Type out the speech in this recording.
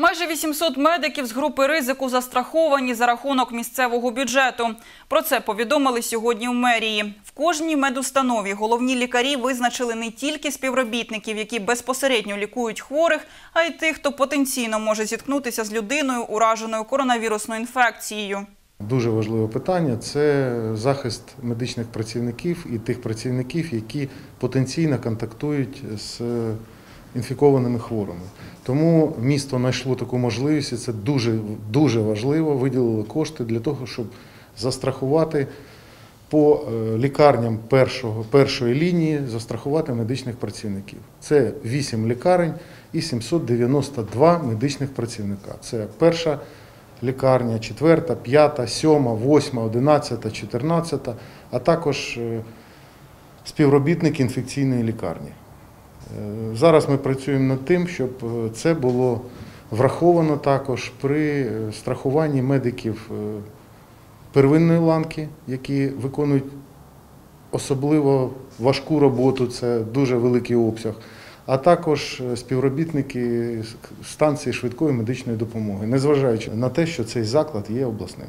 Майже 800 медиків з групи ризику застраховані за рахунок місцевого бюджету. Про це повідомили сьогодні у мерії. В кожній медустанові головні лікарі визначили не тільки співробітників, які безпосередньо лікують хворих, а й тих, хто потенційно може зіткнутися з людиною, ураженою коронавірусною інфекцією. Дуже важливе питання це захист медичних працівників і тих працівників, які потенційно контактують з інфікованими хворими. Тому місто знайшло таку можливість, і це дуже, дуже важливо. Виділили кошти для того, щоб застрахувати по е, лікарням першого, першої лінії, застрахувати медичних працівників. Це 8 лікарень і 792 медичних працівника. Це перша лікарня, четверта, п'ята, сьома, восьма, одинадцята, чотирнадцята, а також е, співробітники інфекційної лікарні. Е, зараз ми працюємо над тим, щоб е, це було враховано також при е, страхуванні медиків первинної ланки, які виконують особливо важку роботу, це дуже великий обсяг, а також співробітники станції швидкої медичної допомоги, незважаючи на те, що цей заклад є обласним.